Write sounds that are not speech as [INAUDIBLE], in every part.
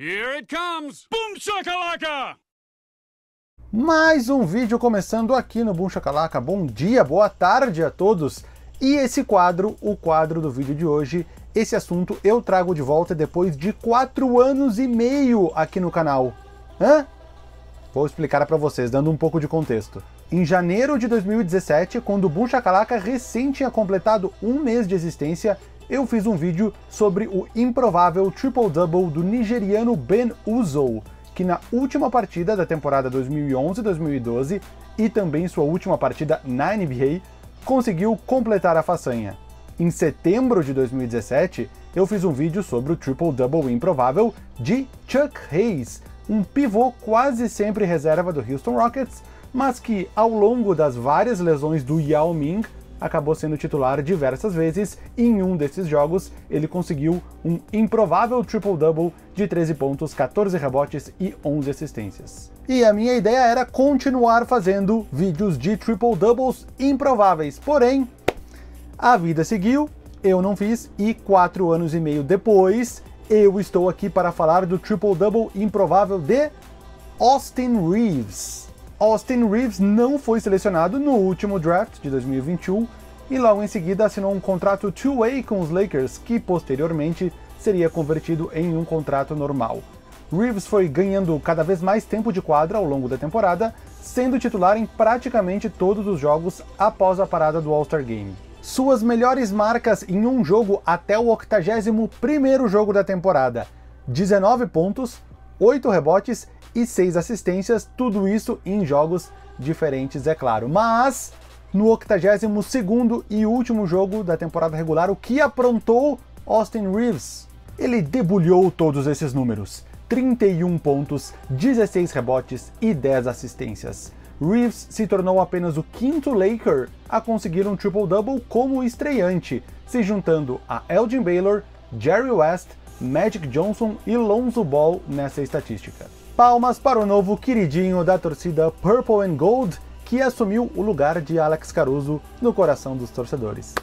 Here it comes! Boom shakalaka! Mais um vídeo começando aqui no Boom Shakalaka. Bom dia, boa tarde a todos. E esse quadro, o quadro do vídeo de hoje, esse assunto eu trago de volta depois de quatro anos e meio aqui no canal. Hã? Vou explicar para vocês, dando um pouco de contexto. Em janeiro de 2017, quando o Boom Shakalaka recém tinha completado um mês de existência, eu fiz um vídeo sobre o improvável triple-double do nigeriano Ben Uzo, que na última partida da temporada 2011-2012 e também sua última partida na NBA, conseguiu completar a façanha. Em setembro de 2017, eu fiz um vídeo sobre o triple-double improvável de Chuck Hayes, um pivô quase sempre reserva do Houston Rockets, mas que ao longo das várias lesões do Yao Ming acabou sendo titular diversas vezes e em um desses jogos ele conseguiu um improvável triple-double de 13 pontos, 14 rebotes e 11 assistências. E a minha ideia era continuar fazendo vídeos de triple-doubles improváveis, porém, a vida seguiu, eu não fiz e quatro anos e meio depois eu estou aqui para falar do triple-double improvável de Austin Reeves. Austin Reeves não foi selecionado no último draft de 2021 e logo em seguida assinou um contrato two-way com os Lakers, que posteriormente seria convertido em um contrato normal. Reeves foi ganhando cada vez mais tempo de quadra ao longo da temporada, sendo titular em praticamente todos os jogos após a parada do All-Star Game. Suas melhores marcas em um jogo até o 81º jogo da temporada: 19 pontos, 8 rebotes e 6 assistências, tudo isso em jogos diferentes, é claro. Mas no 82º e último jogo da temporada regular, o que aprontou Austin Reeves? Ele debulhou todos esses números. 31 pontos, 16 rebotes e 10 assistências. Reeves se tornou apenas o quinto Laker a conseguir um triple-double como estreante, se juntando a Elgin Baylor, Jerry West, Magic Johnson e Lonzo Ball nessa estatística. Palmas para o novo queridinho da torcida Purple and Gold, que assumiu o lugar de Alex Caruso no coração dos torcedores.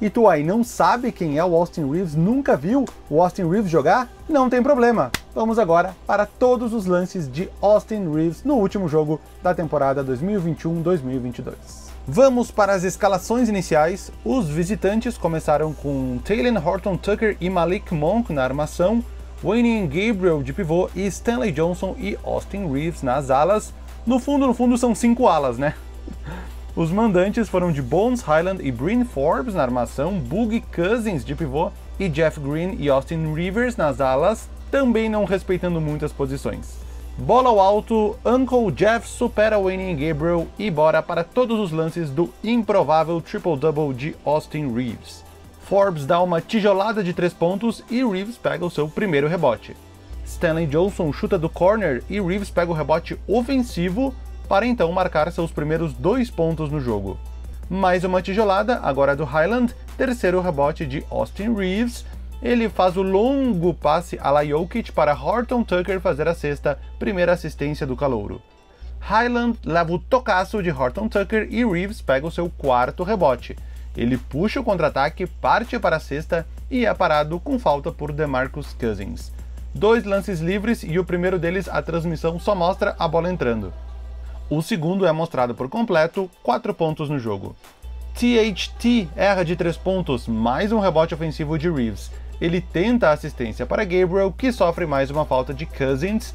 E tu aí não sabe quem é o Austin Reeves, nunca viu o Austin Reeves jogar? Não tem problema. Vamos agora para todos os lances de Austin Reeves no último jogo da temporada 2021-2022. Vamos para as escalações iniciais. Os visitantes começaram com Taylor Horton Tucker e Malik Monk na armação, Wayne Gabriel de pivô e Stanley Johnson e Austin Reeves nas alas. No fundo, no fundo são cinco alas, né? [LAUGHS] Os mandantes foram de Bones Highland e Bryn Forbes na armação, Boogie Cousins de pivô e Jeff Green e Austin Rivers nas alas, também não respeitando muitas posições. Bola ao alto, Uncle Jeff supera Wayne Gabriel e bora para todos os lances do improvável triple-double de Austin Reeves. Forbes dá uma tijolada de 3 pontos e Reeves pega o seu primeiro rebote. Stanley Johnson chuta do corner e Reeves pega o rebote ofensivo para então marcar seus primeiros dois pontos no jogo. Mais uma tijolada, agora do Highland, terceiro rebote de Austin Reeves. Ele faz o longo passe a la Jokic para Horton Tucker fazer a sexta, primeira assistência do calouro. Highland leva o tocaço de Horton Tucker e Reeves pega o seu quarto rebote. Ele puxa o contra-ataque, parte para a cesta e é parado com falta por DeMarcus Cousins. Dois lances livres e o primeiro deles a transmissão só mostra a bola entrando. O segundo é mostrado por completo, 4 pontos no jogo. THT erra de 3 pontos, mais um rebote ofensivo de Reeves. Ele tenta a assistência para Gabriel, que sofre mais uma falta de Cousins.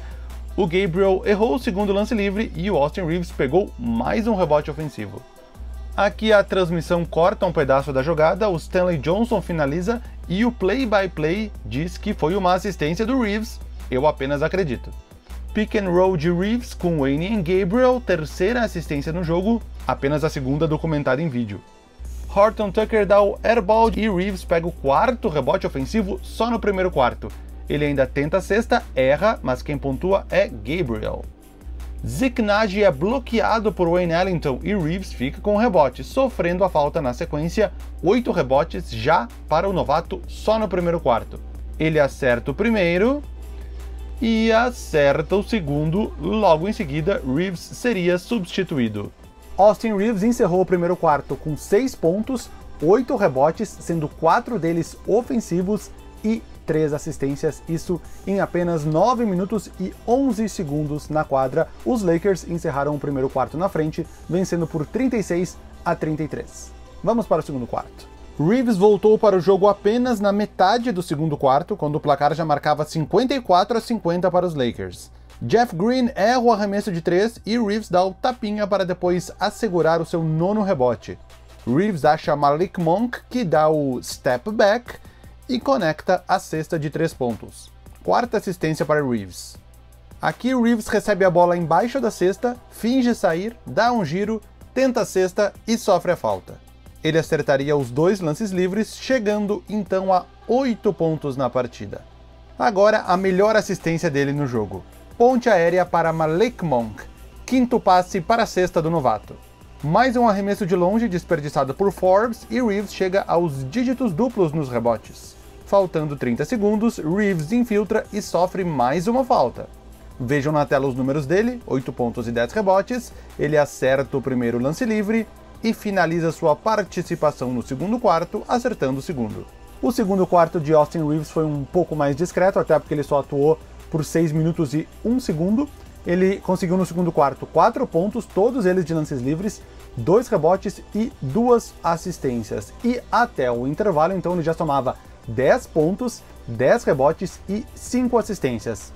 O Gabriel errou o segundo lance livre e o Austin Reeves pegou mais um rebote ofensivo. Aqui a transmissão corta um pedaço da jogada, o Stanley Johnson finaliza e o play-by-play -play diz que foi uma assistência do Reeves. Eu apenas acredito. Pick and roll de Reeves com Wayne e Gabriel, terceira assistência no jogo, apenas a segunda documentada em vídeo. Horton Tucker dá o airball e Reeves pega o quarto rebote ofensivo só no primeiro quarto. Ele ainda tenta a sexta, erra, mas quem pontua é Gabriel. Zeke Nagy é bloqueado por Wayne Ellington e Reeves fica com o rebote, sofrendo a falta na sequência, oito rebotes já para o novato só no primeiro quarto. Ele acerta o primeiro, e acerta o segundo, logo em seguida, Reeves seria substituído. Austin Reeves encerrou o primeiro quarto com 6 pontos, 8 rebotes, sendo 4 deles ofensivos e 3 assistências, isso em apenas 9 minutos e 11 segundos na quadra. Os Lakers encerraram o primeiro quarto na frente, vencendo por 36 a 33. Vamos para o segundo quarto. Reeves voltou para o jogo apenas na metade do segundo quarto, quando o placar já marcava 54 a 50 para os Lakers. Jeff Green erra o arremesso de 3 e Reeves dá o tapinha para depois assegurar o seu nono rebote. Reeves acha Malik Monk, que dá o step back e conecta a cesta de 3 pontos. Quarta assistência para Reeves. Aqui Reeves recebe a bola embaixo da cesta, finge sair, dá um giro, tenta a cesta e sofre a falta. Ele acertaria os dois lances livres, chegando então a 8 pontos na partida. Agora a melhor assistência dele no jogo ponte aérea para Malik Monk, quinto passe para a cesta do novato. Mais um arremesso de longe desperdiçado por Forbes e Reeves chega aos dígitos duplos nos rebotes. Faltando 30 segundos, Reeves infiltra e sofre mais uma falta. Vejam na tela os números dele, 8 pontos e 10 rebotes, ele acerta o primeiro lance livre e finaliza sua participação no segundo quarto, acertando o segundo. O segundo quarto de Austin Reeves foi um pouco mais discreto, até porque ele só atuou por 6 minutos e 1 segundo. Ele conseguiu no segundo quarto 4 pontos, todos eles de lances livres, 2 rebotes e 2 assistências. E até o intervalo, então, ele já somava 10 pontos, 10 rebotes e 5 assistências.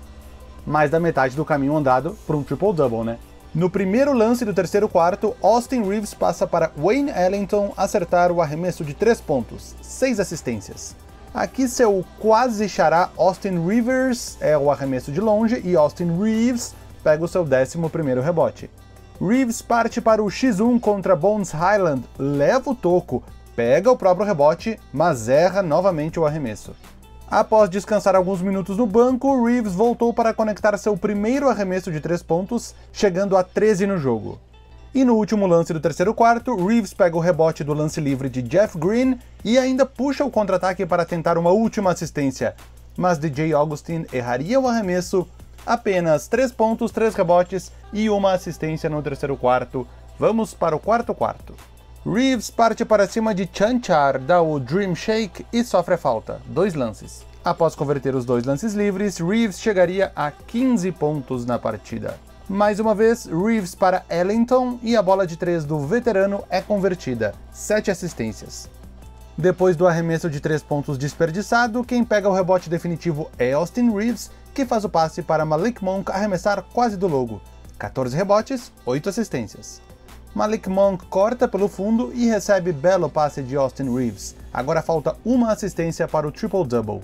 Mais da metade do caminho andado para um triple-double, né? No primeiro lance do terceiro quarto, Austin Reeves passa para Wayne Ellington acertar o arremesso de 3 pontos, 6 assistências. Aqui seu quase xará Austin Rivers é o arremesso de longe e Austin Reeves pega o seu 11 rebote. Reeves parte para o X1 contra Bones Highland, leva o toco, pega o próprio rebote, mas erra novamente o arremesso. Após descansar alguns minutos no banco, Reeves voltou para conectar seu primeiro arremesso de 3 pontos, chegando a 13 no jogo. E no último lance do terceiro quarto, Reeves pega o rebote do lance livre de Jeff Green e ainda puxa o contra-ataque para tentar uma última assistência. Mas DJ Augustin erraria o arremesso, apenas 3 pontos, 3 rebotes e uma assistência no terceiro quarto. Vamos para o quarto quarto. Reeves parte para cima de Chanchar, dá o Dream Shake e sofre a falta, dois lances. Após converter os dois lances livres, Reeves chegaria a 15 pontos na partida. Mais uma vez, Reeves para Ellington e a bola de três do veterano é convertida, 7 assistências. Depois do arremesso de três pontos desperdiçado, quem pega o rebote definitivo é Austin Reeves, que faz o passe para Malik Monk arremessar quase do logo. 14 rebotes, 8 assistências. Malik Monk corta pelo fundo e recebe belo passe de Austin Reeves. Agora falta uma assistência para o triple-double.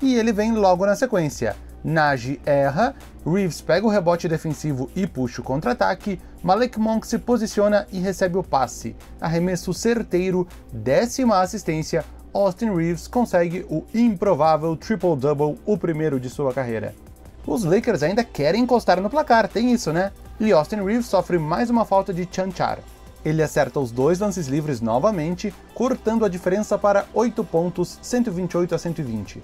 E ele vem logo na sequência. Nagy erra, Reeves pega o rebote defensivo e puxa o contra-ataque, Malik Monk se posiciona e recebe o passe. Arremesso certeiro, décima assistência, Austin Reeves consegue o improvável triple-double, o primeiro de sua carreira. Os Lakers ainda querem encostar no placar, tem isso, né? E Austin Reeves sofre mais uma falta de Chanchar. Ele acerta os dois lances livres novamente, cortando a diferença para 8 pontos, 128 a 120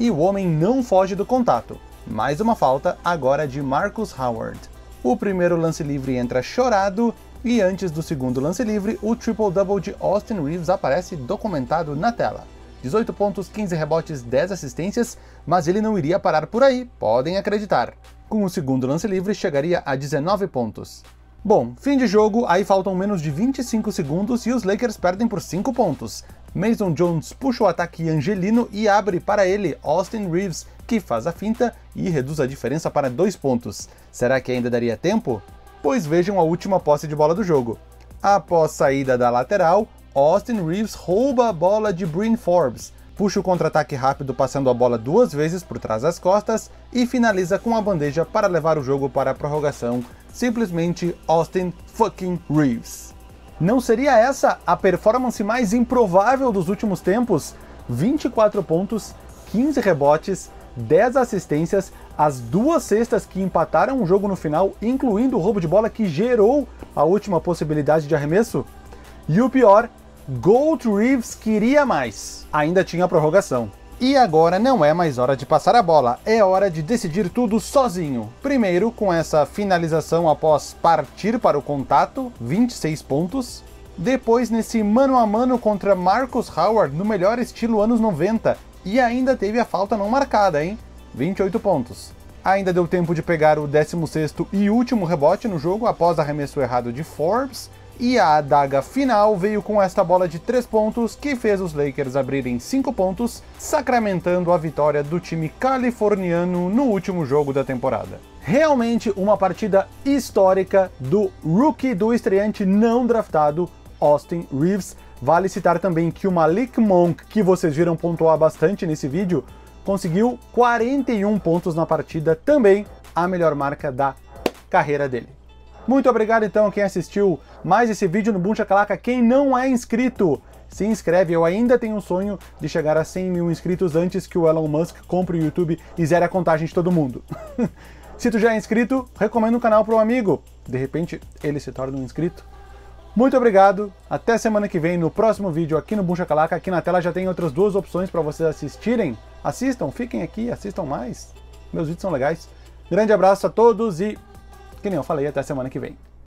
e o homem não foge do contato. Mais uma falta, agora de Marcus Howard. O primeiro lance livre entra chorado e antes do segundo lance livre, o triple-double de Austin Reeves aparece documentado na tela. 18 pontos, 15 rebotes, 10 assistências, mas ele não iria parar por aí, podem acreditar. Com o segundo lance livre, chegaria a 19 pontos. Bom, fim de jogo, aí faltam menos de 25 segundos e os Lakers perdem por 5 pontos. Mason Jones puxa o ataque angelino e abre para ele Austin Reeves, que faz a finta e reduz a diferença para dois pontos. Será que ainda daria tempo? Pois vejam a última posse de bola do jogo. Após saída da lateral, Austin Reeves rouba a bola de Bryn Forbes, puxa o contra-ataque rápido passando a bola duas vezes por trás das costas e finaliza com a bandeja para levar o jogo para a prorrogação. Simplesmente Austin fucking Reeves. Não seria essa a performance mais improvável dos últimos tempos? 24 pontos, 15 rebotes, 10 assistências, as duas cestas que empataram o jogo no final, incluindo o roubo de bola que gerou a última possibilidade de arremesso? E o pior, Gold Reeves queria mais. Ainda tinha prorrogação. E agora não é mais hora de passar a bola, é hora de decidir tudo sozinho. Primeiro, com essa finalização após partir para o contato, 26 pontos. Depois, nesse mano a mano contra Marcus Howard, no melhor estilo anos 90, e ainda teve a falta não marcada, hein? 28 pontos. Ainda deu tempo de pegar o 16º e último rebote no jogo após arremesso errado de Forbes, e a adaga final veio com esta bola de 3 pontos que fez os Lakers abrirem 5 pontos, sacramentando a vitória do time californiano no último jogo da temporada. Realmente uma partida histórica do rookie do estreante não draftado Austin Reeves. Vale citar também que o Malik Monk, que vocês viram pontuar bastante nesse vídeo, conseguiu 41 pontos na partida, também a melhor marca da carreira dele. Muito obrigado então a quem assistiu mais esse vídeo no Boom Chacalaca. Quem não é inscrito, se inscreve. Eu ainda tenho um sonho de chegar a 100 mil inscritos antes que o Elon Musk compre o YouTube e zere a contagem de todo mundo. [LAUGHS] se tu já é inscrito, recomendo o canal para um amigo. De repente, ele se torna um inscrito. Muito obrigado, até semana que vem no próximo vídeo aqui no Boom Chacalaca. Aqui na tela já tem outras duas opções para vocês assistirem. Assistam, fiquem aqui, assistam mais. Meus vídeos são legais. Grande abraço a todos e, que nem eu falei, até semana que vem.